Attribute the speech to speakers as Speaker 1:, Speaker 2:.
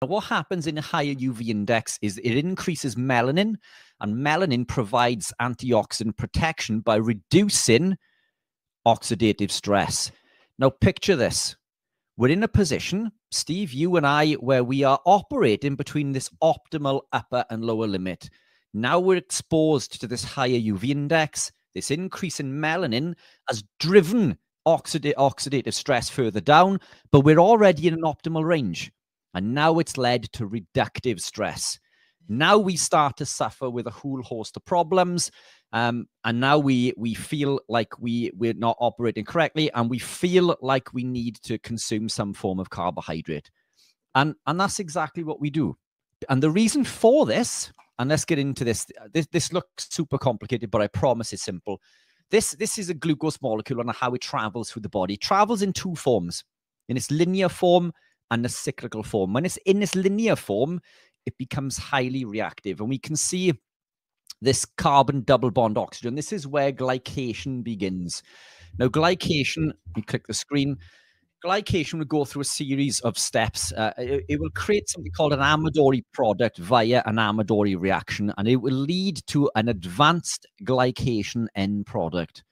Speaker 1: what happens in a higher UV index is it increases melanin, and melanin provides antioxidant protection by reducing oxidative stress. Now, picture this. We're in a position, Steve, you and I, where we are operating between this optimal upper and lower limit. Now we're exposed to this higher UV index. This increase in melanin has driven oxida- oxidative stress further down, but we're already in an optimal range. And now it's led to reductive stress. Now we start to suffer with a whole host of problems. Um, and now we we feel like we we're not operating correctly, and we feel like we need to consume some form of carbohydrate, and and that's exactly what we do. And the reason for this, and let's get into this. This this looks super complicated, but I promise it's simple. This this is a glucose molecule and how it travels through the body. It travels in two forms, in its linear form and a cyclical form. When it's in this linear form, it becomes highly reactive, and we can see this carbon double bond oxygen. This is where glycation begins. Now, glycation, you click the screen, glycation will go through a series of steps. Uh, it, it, will create something called an Amadori product via an Amadori reaction, and it will lead to an advanced glycation end product.